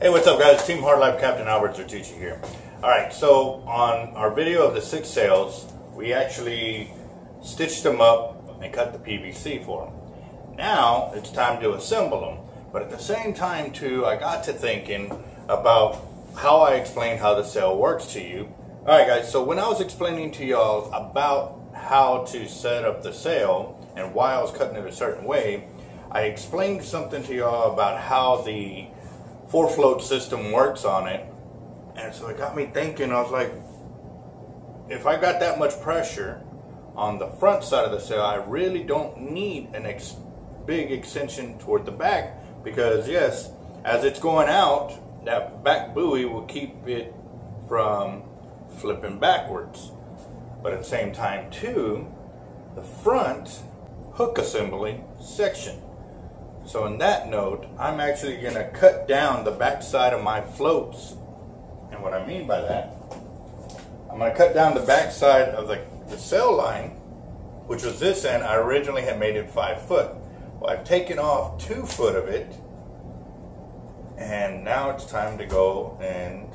Hey, what's up guys? Team Hard Life Captain Albert Zertuche here. Alright, so on our video of the six sails, we actually stitched them up and cut the PVC for them. Now, it's time to assemble them. But at the same time too, I got to thinking about how I explained how the sail works to you. Alright guys, so when I was explaining to y'all about how to set up the sail and why I was cutting it a certain way, I explained something to y'all about how the four float system works on it. And so it got me thinking, I was like, if I got that much pressure on the front side of the sail, I really don't need an ex big extension toward the back because yes, as it's going out, that back buoy will keep it from flipping backwards. But at the same time too, the front hook assembly section so in that note, I'm actually going to cut down the back side of my floats. And what I mean by that, I'm going to cut down the back side of the, the sail line, which was this end. I originally had made it five foot. Well, I've taken off two foot of it. And now it's time to go and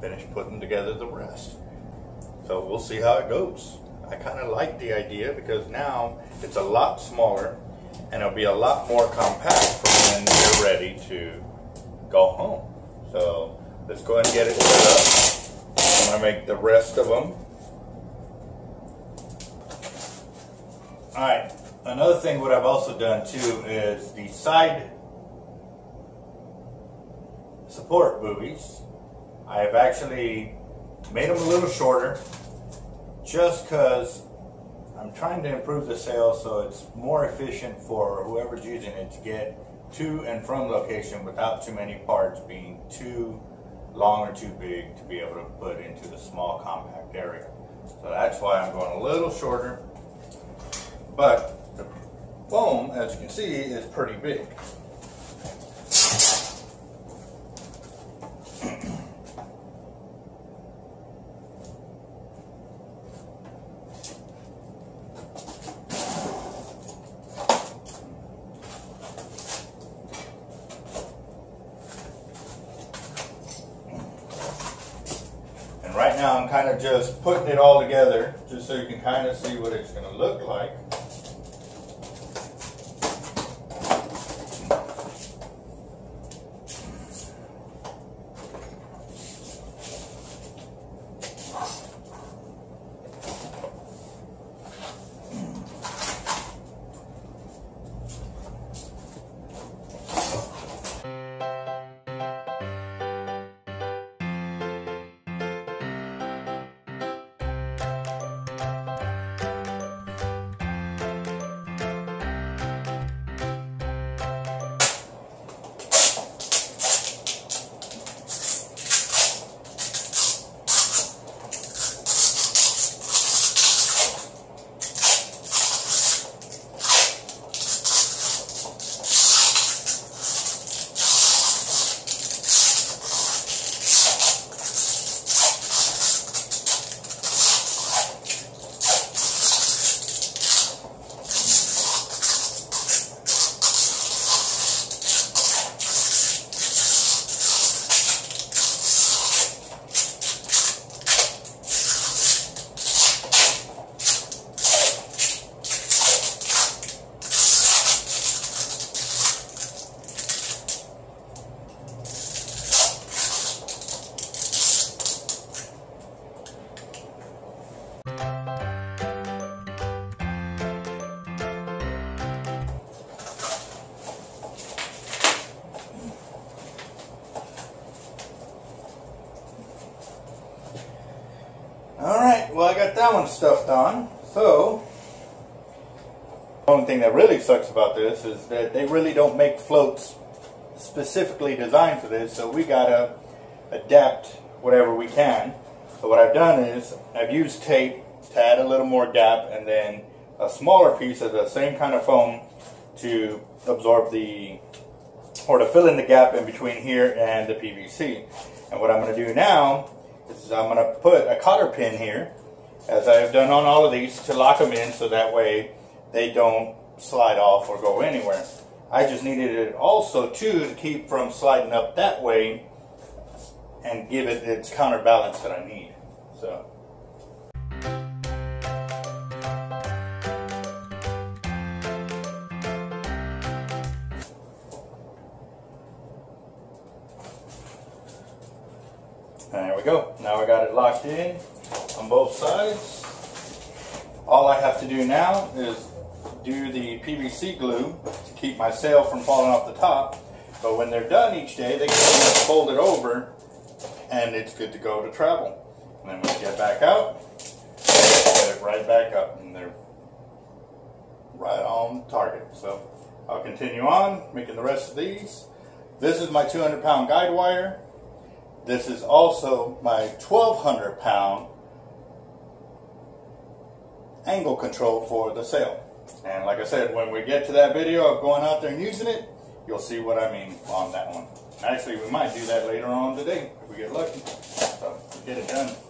finish putting together the rest. So we'll see how it goes. I kind of like the idea because now it's a lot smaller and it'll be a lot more compact for when you're ready to go home. So let's go ahead and get it set up. I'm gonna make the rest of them. All right, another thing what I've also done too is the side support buoys. I have actually made them a little shorter just because I'm trying to improve the sail so it's more efficient for whoever's using it to get to and from location without too many parts being too long or too big to be able to put into the small compact area. So that's why I'm going a little shorter. But the foam, as you can see, is pretty big. right now I'm kind of just putting it all together just so you can kind of see what it's going to look like. That one stuffed on. So, the only thing that really sucks about this is that they really don't make floats specifically designed for this, so we gotta adapt whatever we can. So what I've done is, I've used tape to add a little more gap and then a smaller piece of the same kind of foam to absorb the, or to fill in the gap in between here and the PVC. And what I'm going to do now is I'm going to put a cotter pin here, as I have done on all of these, to lock them in so that way they don't slide off or go anywhere. I just needed it also too to keep from sliding up that way and give it its counterbalance that I need. So. There we go. Now I got it locked in on both sides. All I have to do now is do the PVC glue to keep my sail from falling off the top. But when they're done each day, they can just fold it over and it's good to go to travel. And then when you get back out, get it right back up and they're right on target. So I'll continue on making the rest of these. This is my 200 pound guide wire. This is also my 1200 pound angle control for the sail. And like I said, when we get to that video of going out there and using it, you'll see what I mean on that one. Actually, we might do that later on today if we get lucky. So, get it done.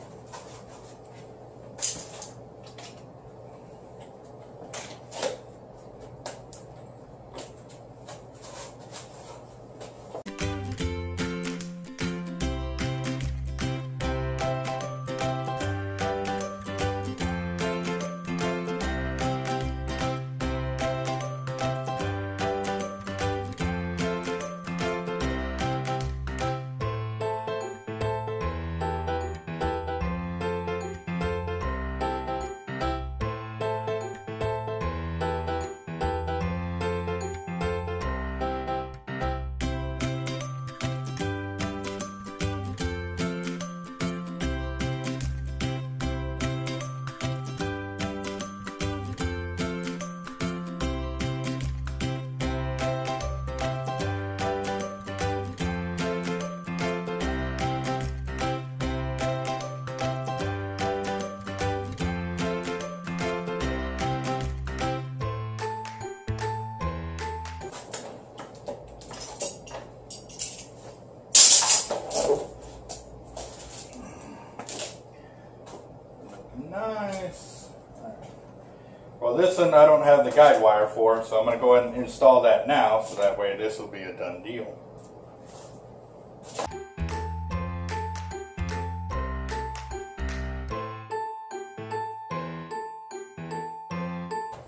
Well, this one I don't have the guide wire for, so I'm going to go ahead and install that now, so that way this will be a done deal.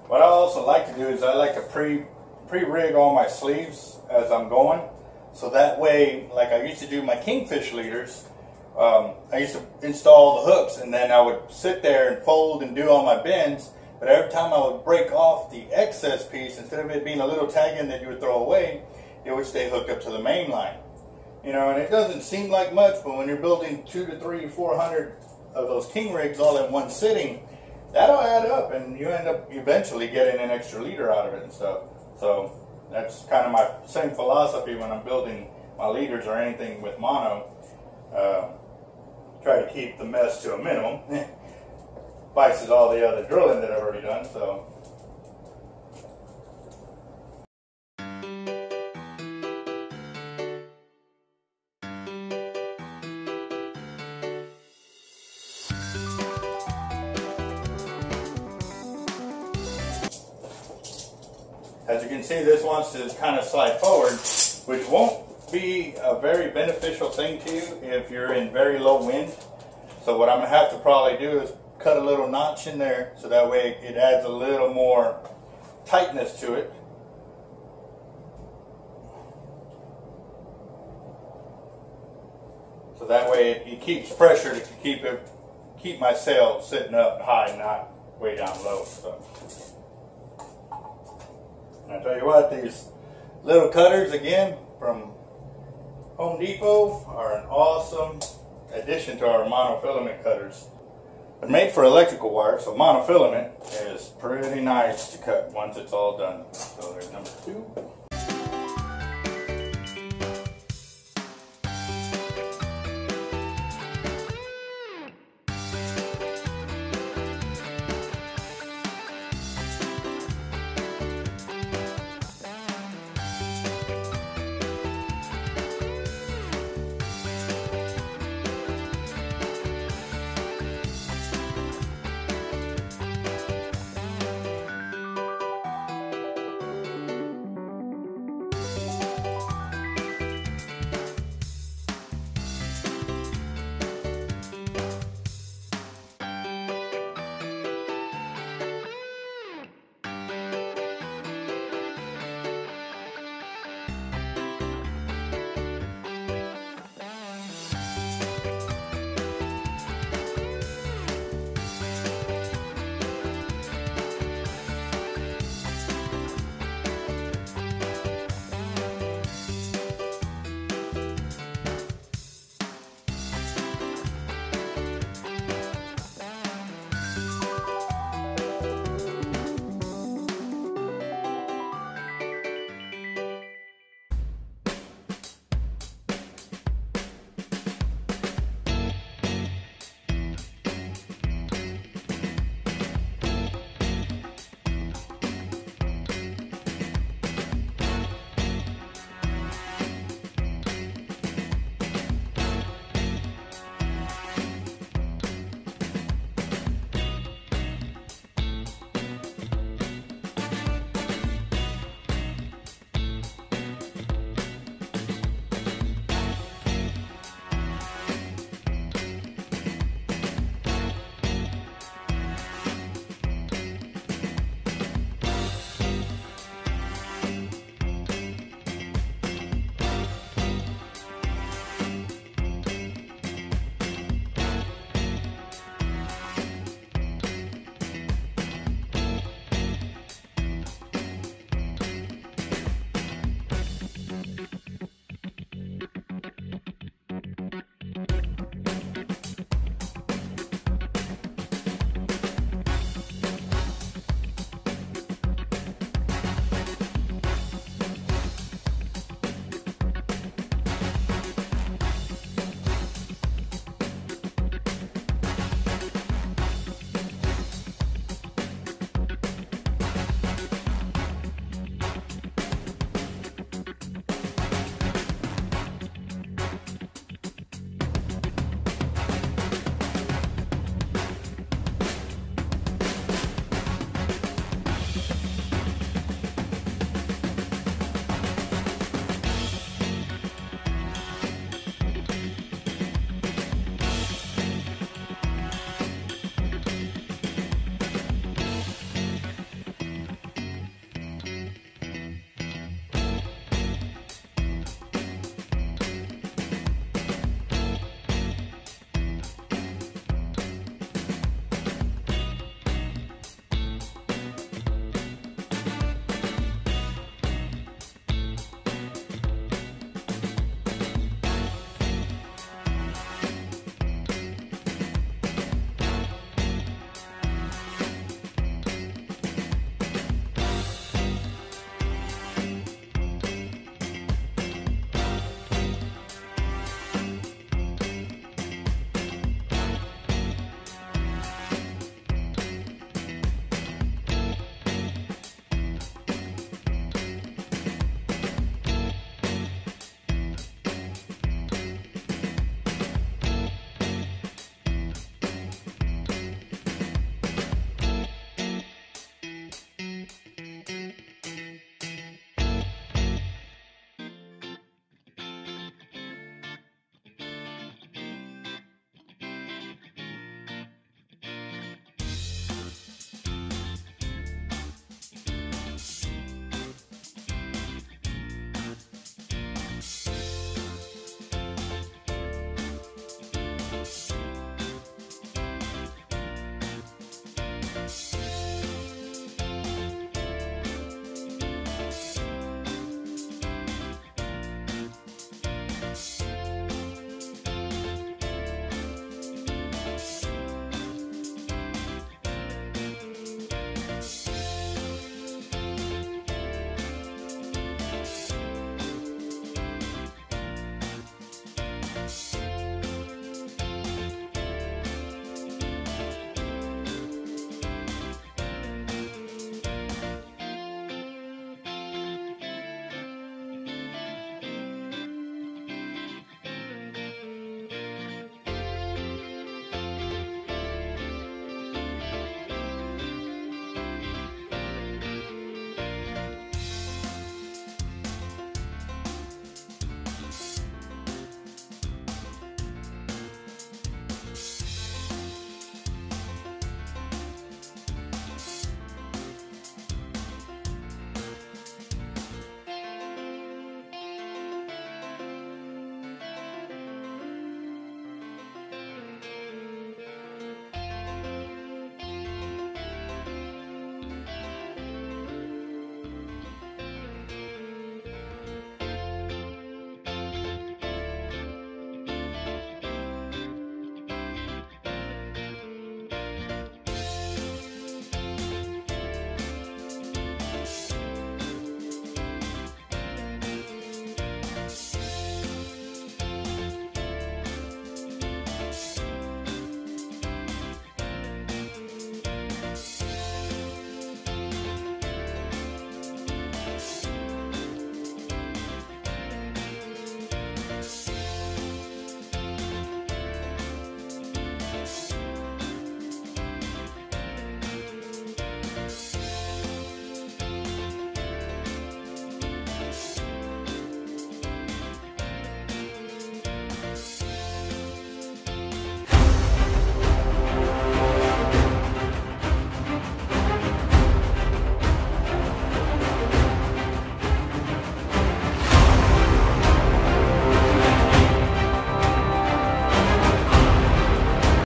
What I also like to do is I like to pre pre-rig all my sleeves as I'm going, so that way, like I used to do my kingfish leaders, um, I used to install the hooks and then I would sit there and fold and do all my bends. But every time I would break off the excess piece, instead of it being a little tag end that you would throw away, it would stay hooked up to the main line. You know, and it doesn't seem like much, but when you're building two to three, four hundred of those king rigs all in one sitting, that'll add up, and you end up eventually getting an extra leader out of it and stuff. So that's kind of my same philosophy when I'm building my leaders or anything with mono. Uh, try to keep the mess to a minimum. Vices all the other drilling that I've already done, so. As you can see, this wants to kind of slide forward, which won't be a very beneficial thing to you if you're in very low wind. So what I'm to have to probably do is cut a little notch in there so that way it adds a little more tightness to it. So that way it, it keeps pressure to keep it, keep my sail sitting up high, not way down low. So. And I tell you what, these little cutters again from Home Depot are an awesome addition to our monofilament cutters. They're made for electrical wire, so monofilament is pretty nice to cut once it's all done. So there's number two.